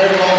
Everyone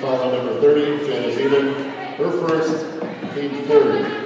Final foul number 30, Janice Eden, her first, team third.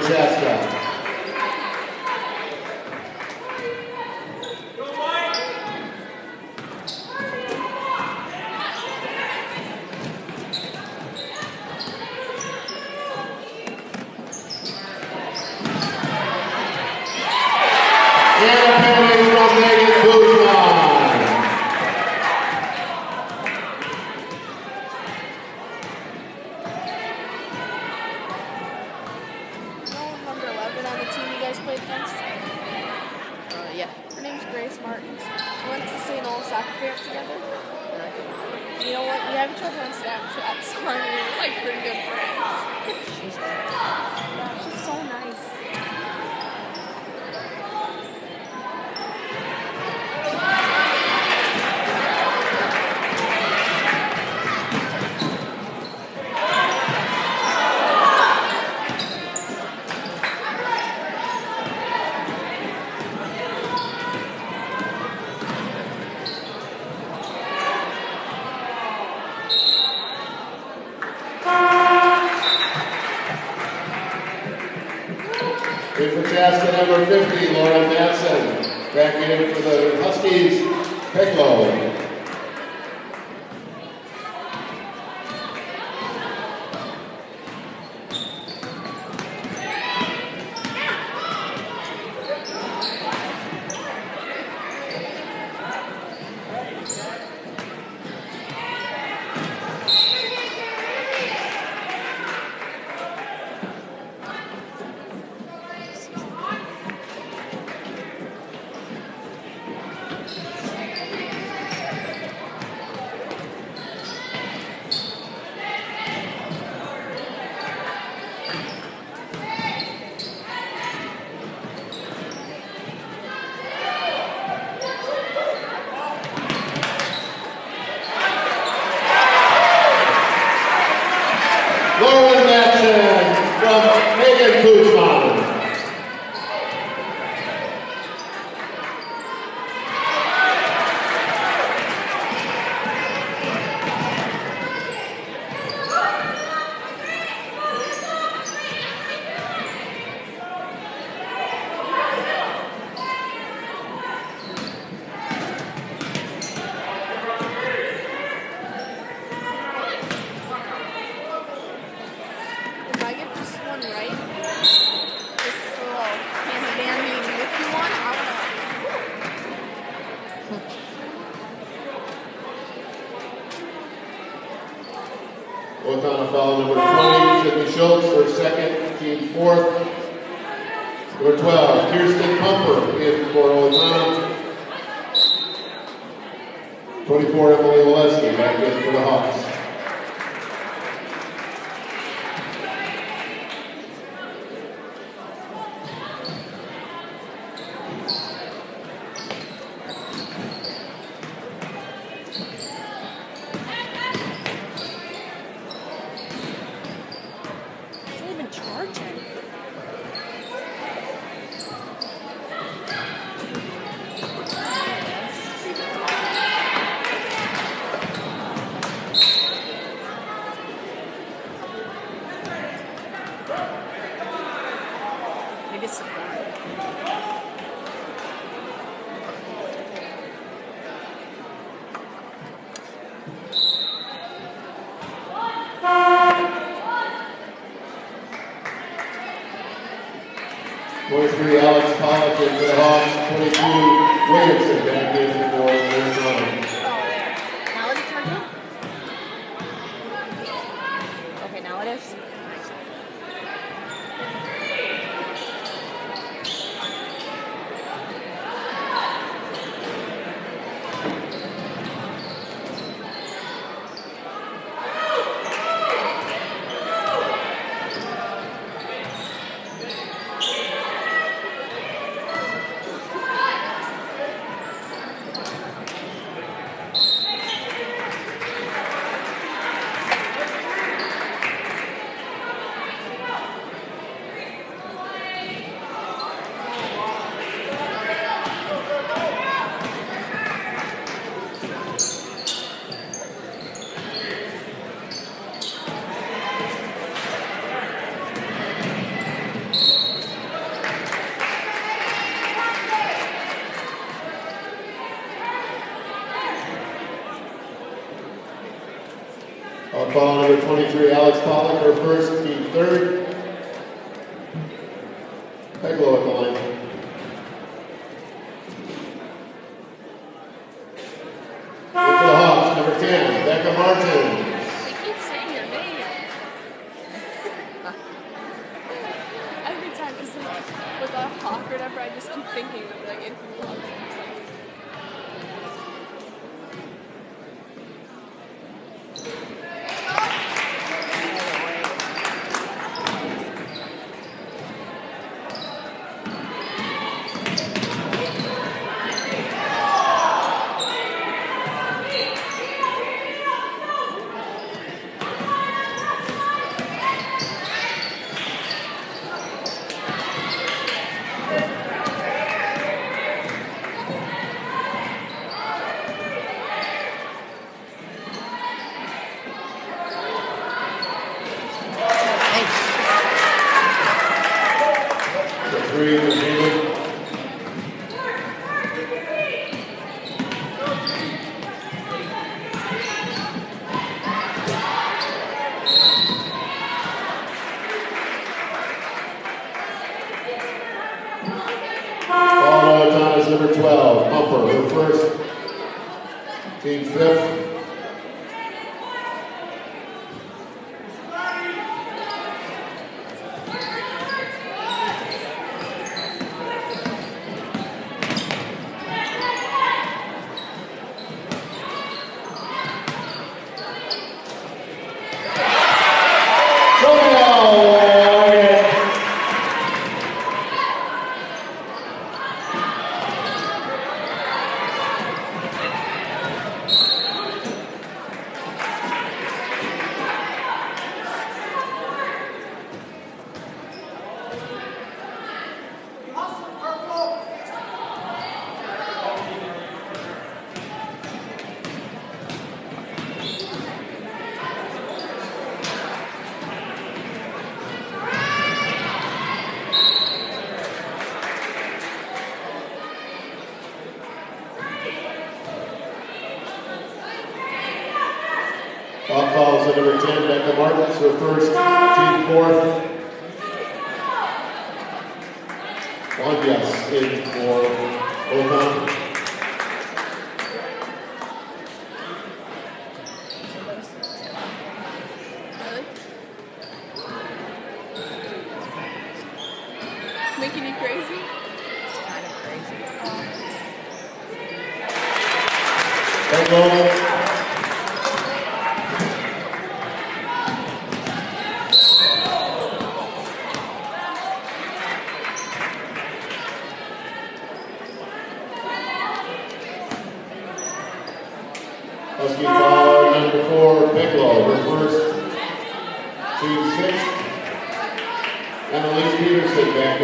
For. 23, Alex Pollock, and for the Hawks, 22, Williamson back in for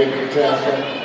big contestant.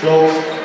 close.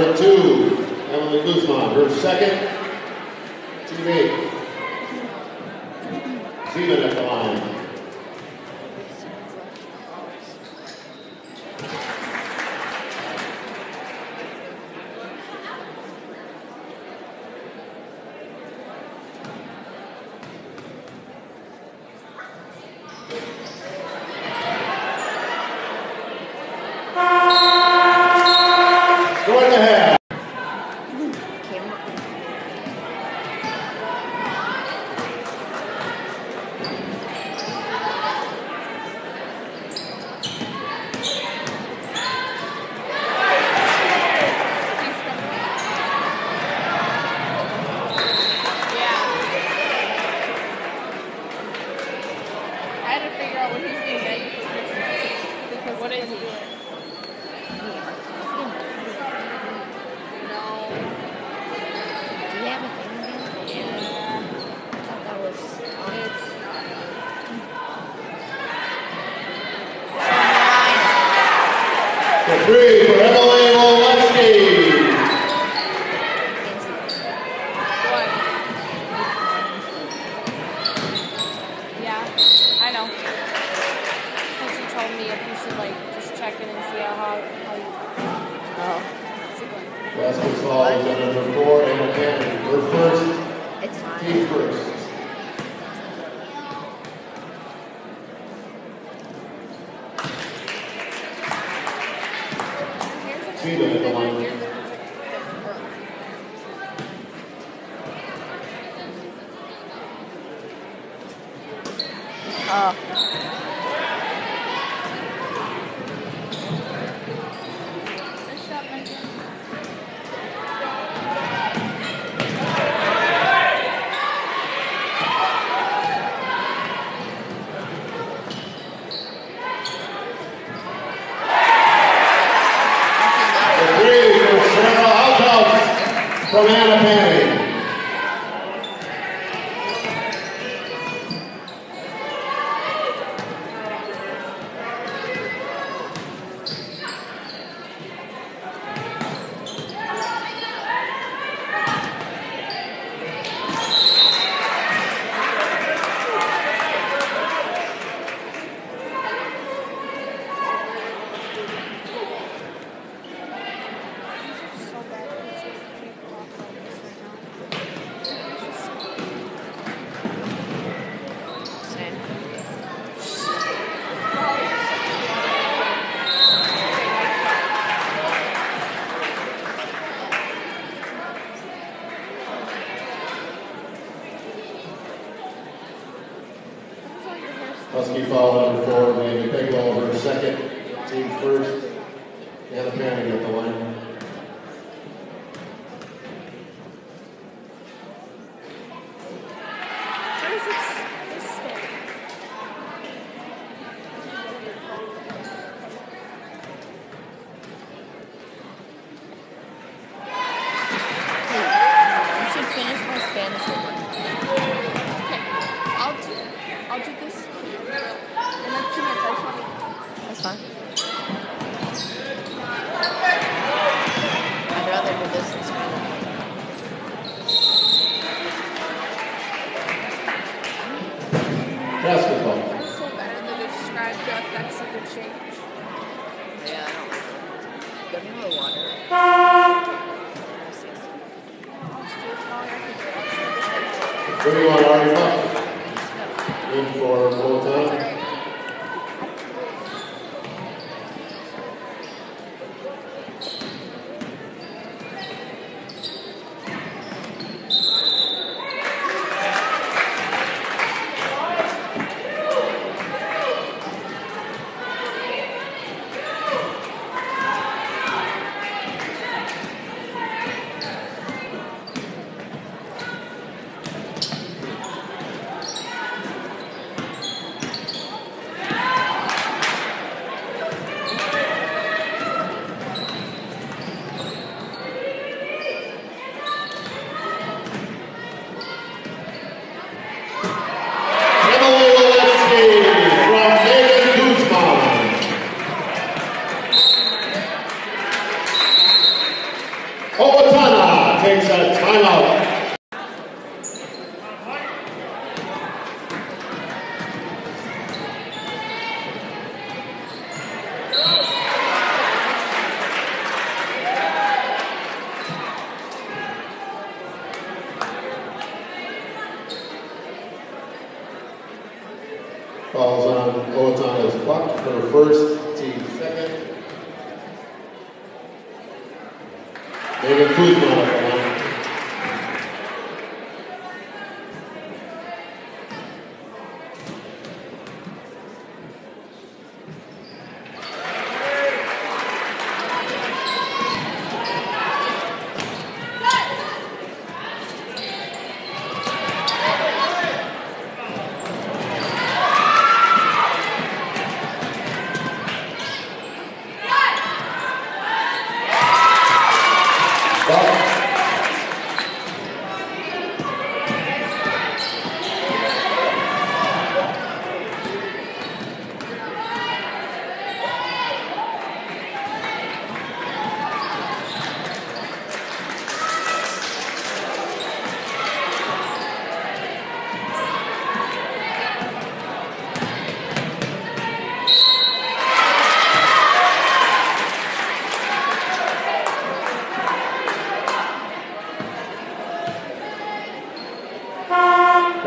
number two, Emily Guzman, her second teammate, Zeman at the line. From Anna Panning.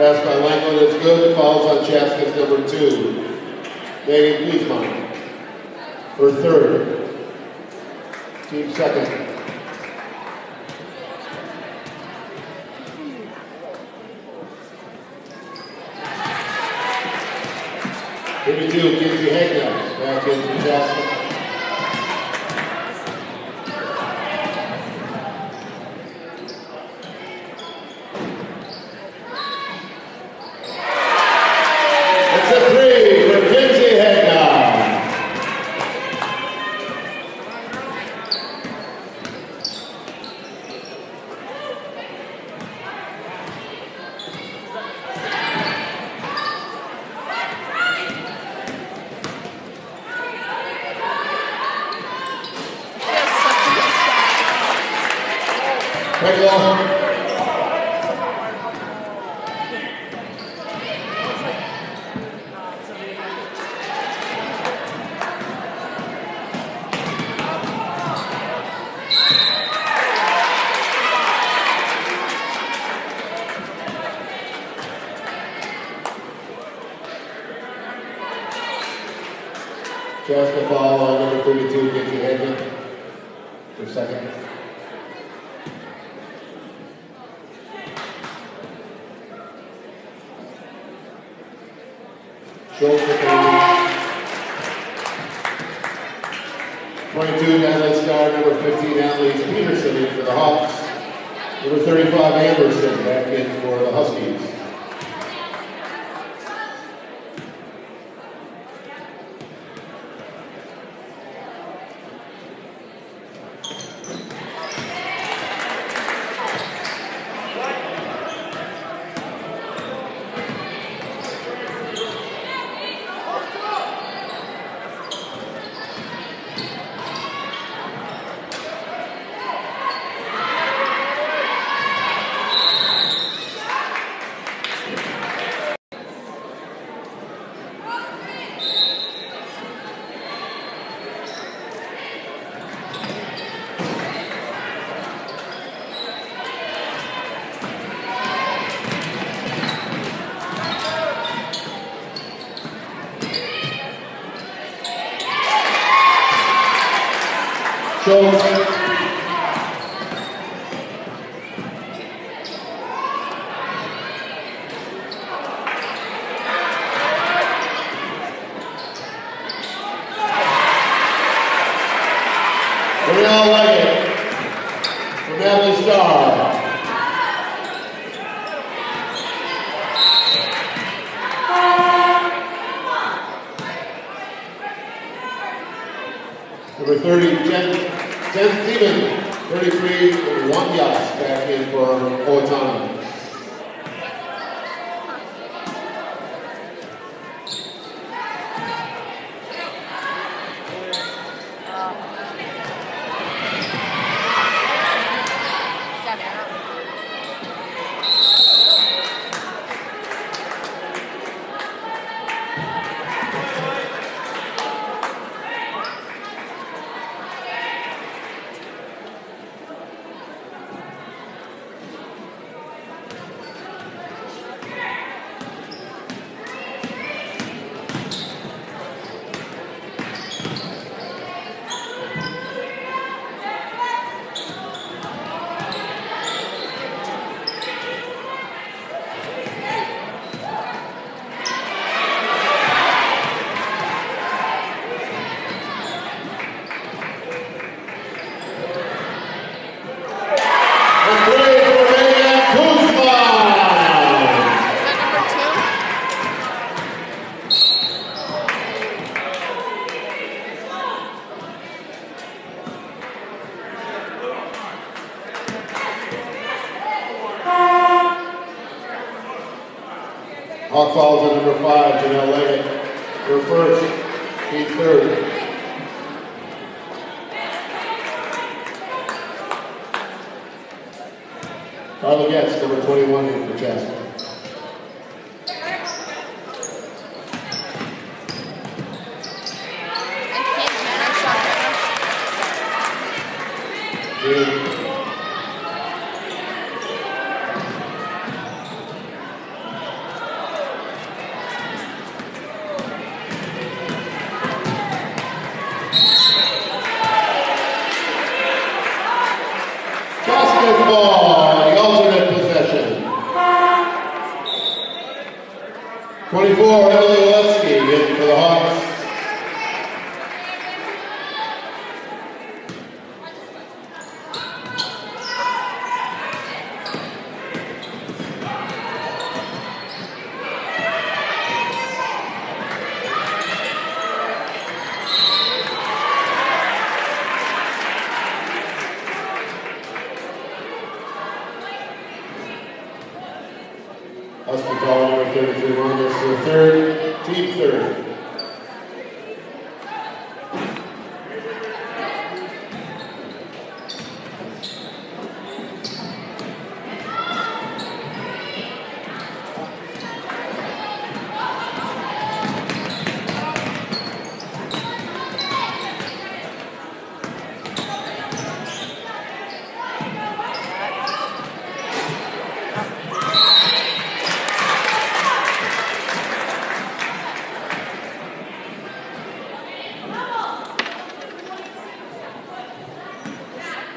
Pass by Langland is good. Falls on Chaska's number two. Megan Kliesman. For third. Team second. Thirty-two, Kinsey Hagner,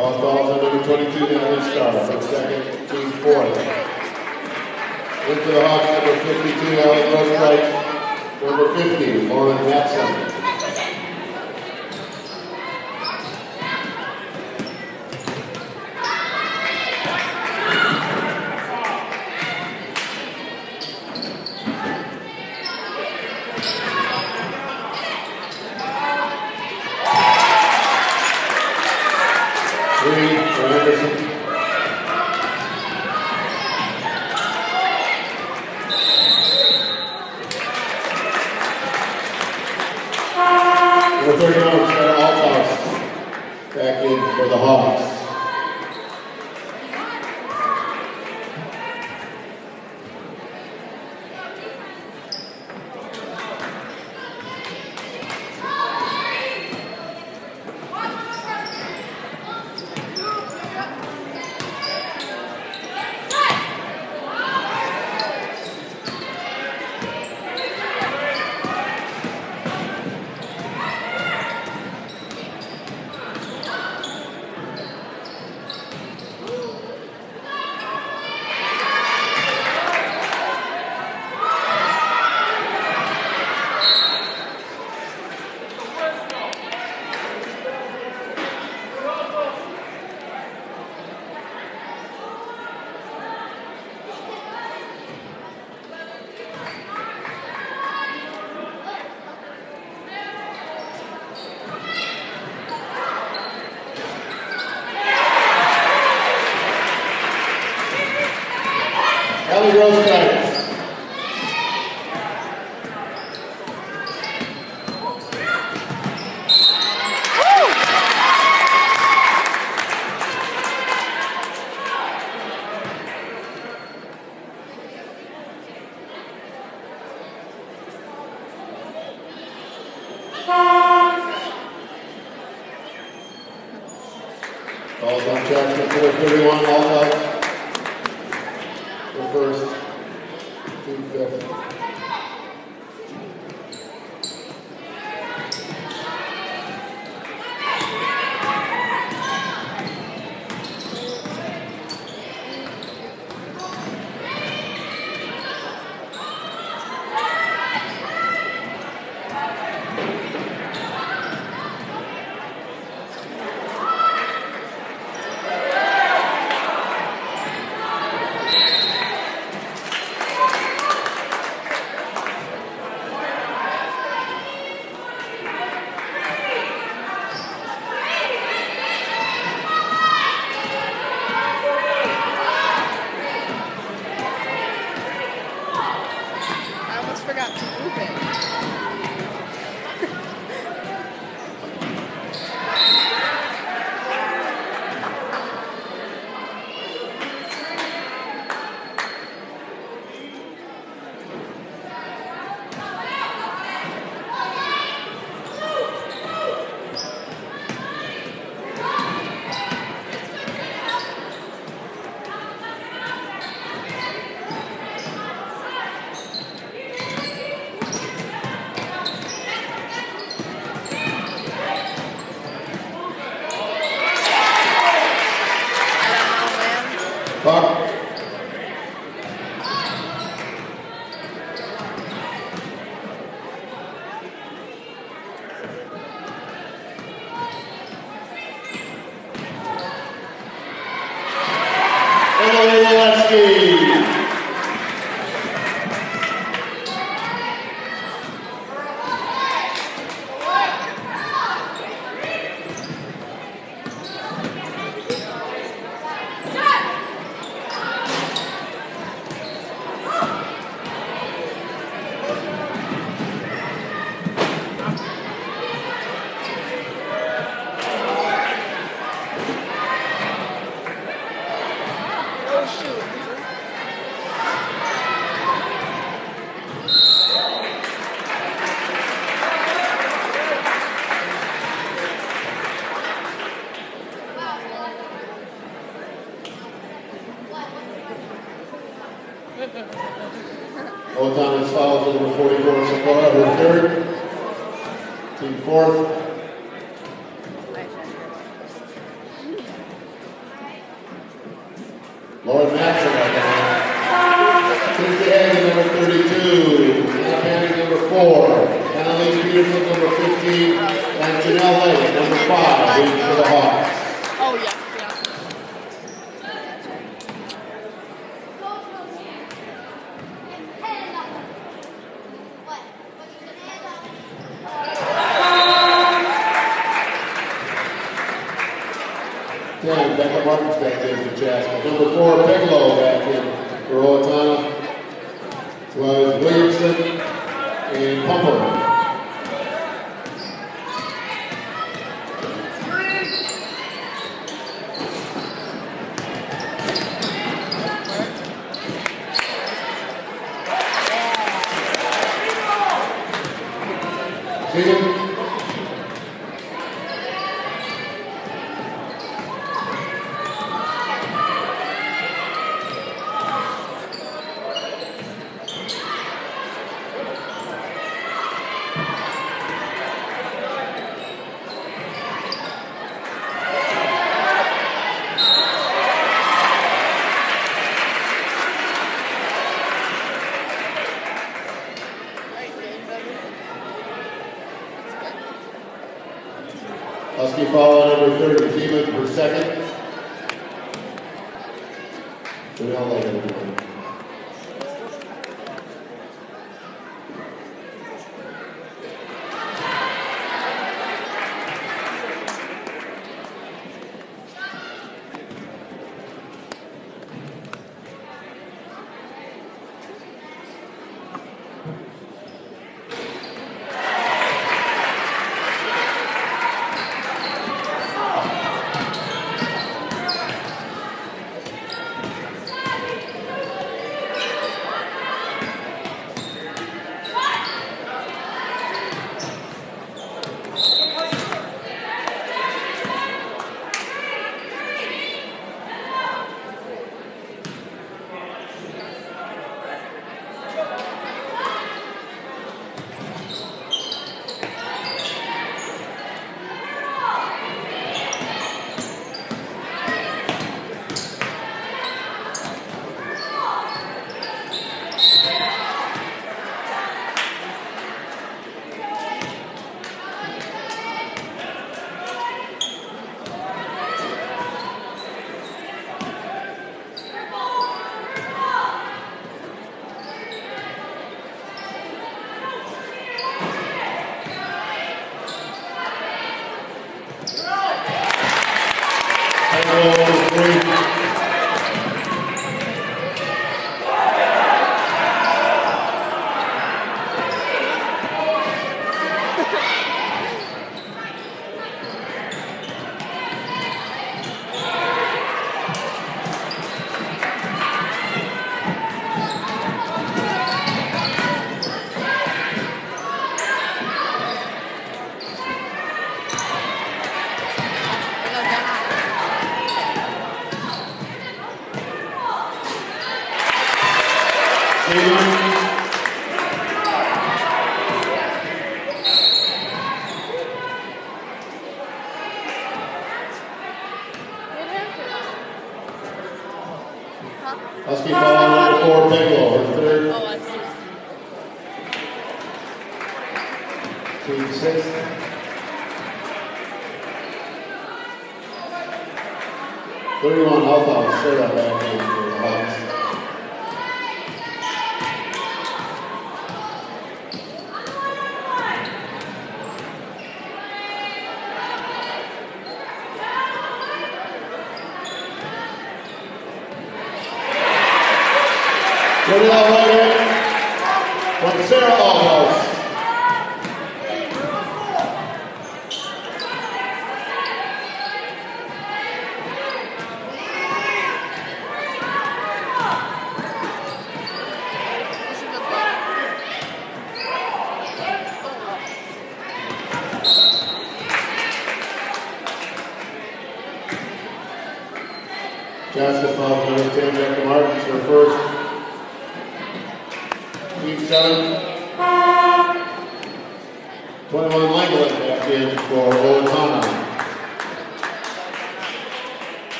All under number 22 down this start from second to fourth. Into the Hawks, number 52, Allie Northright. Number 50, Lauren Matson.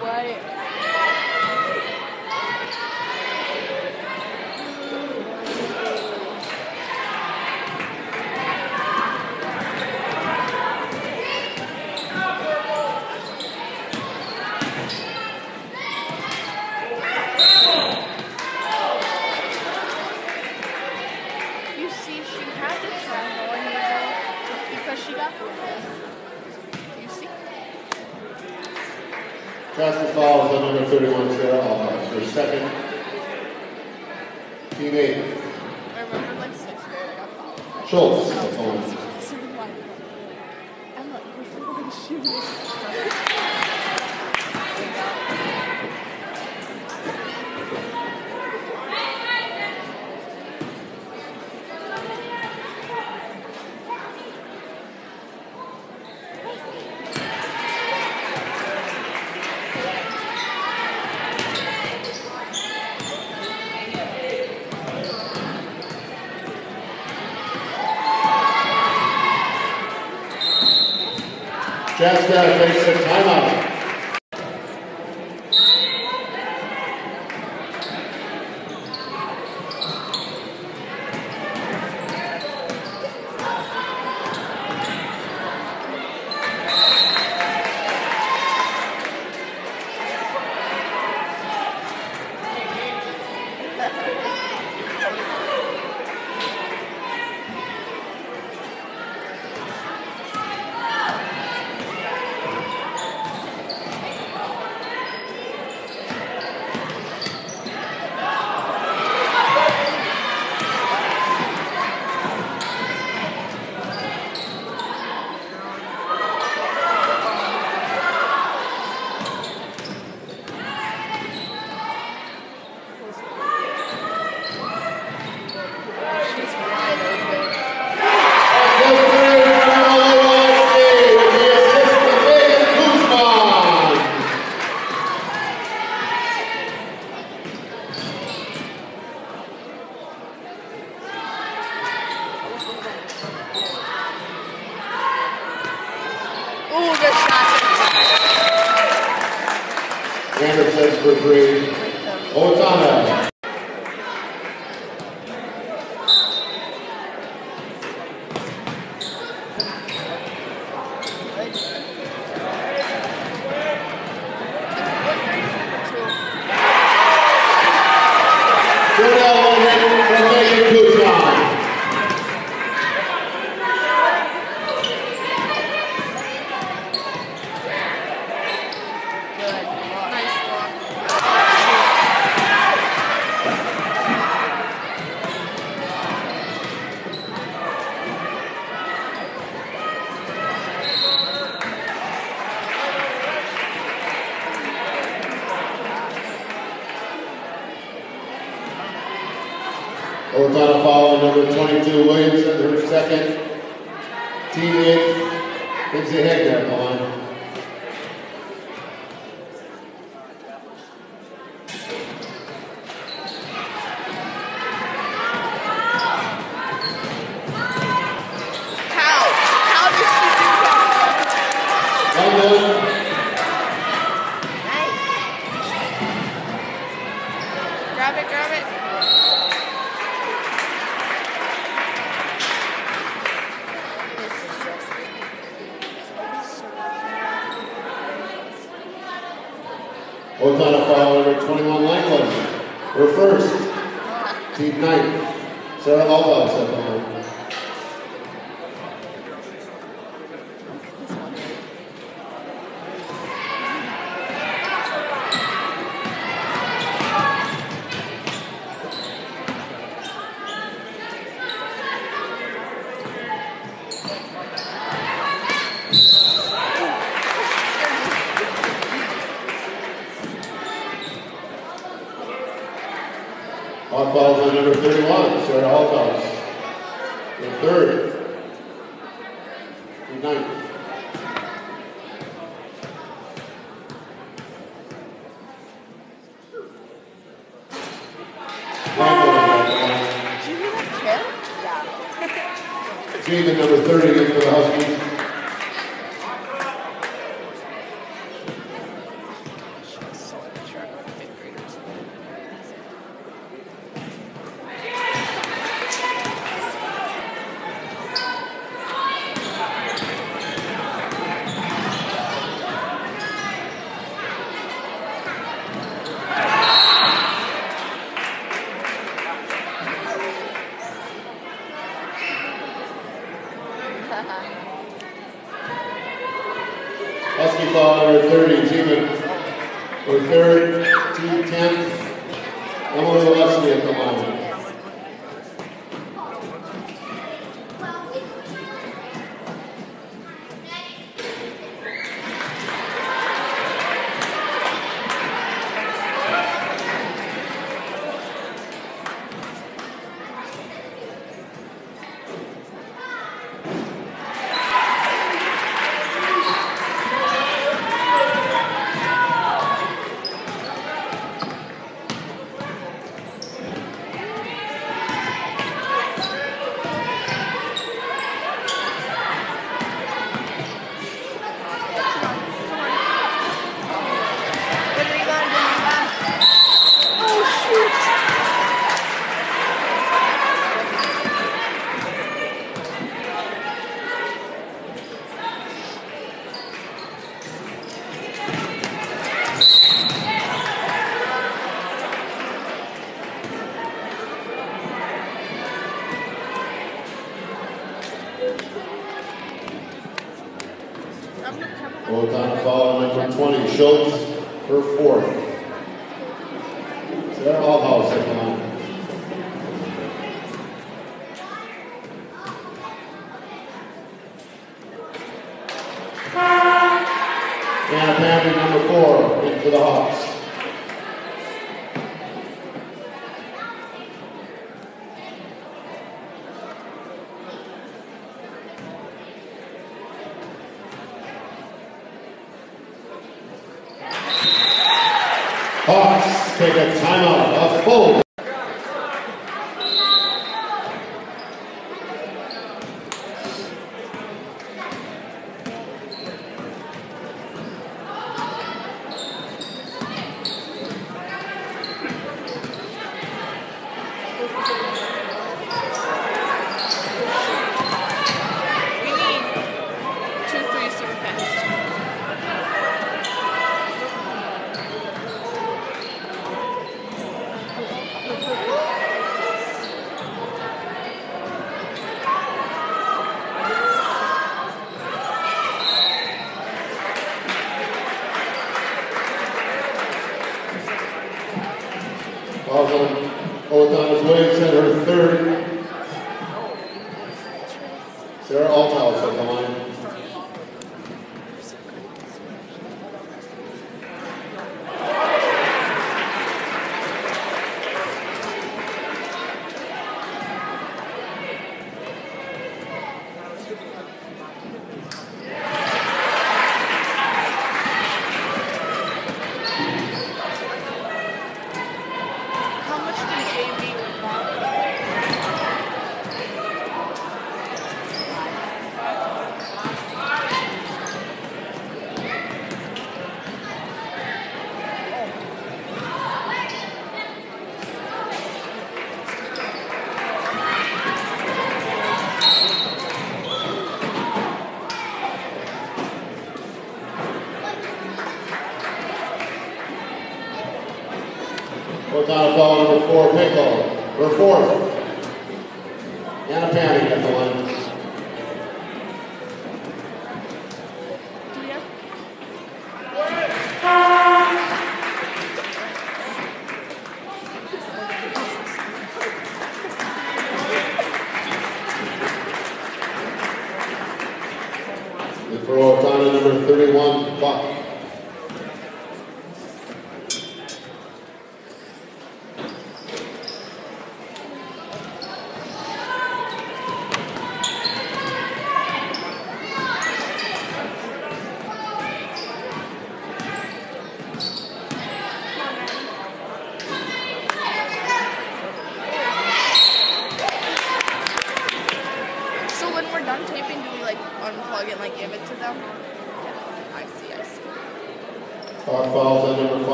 away. falls on number 31, Sarah Alhart, for second. Team 8. Schultz.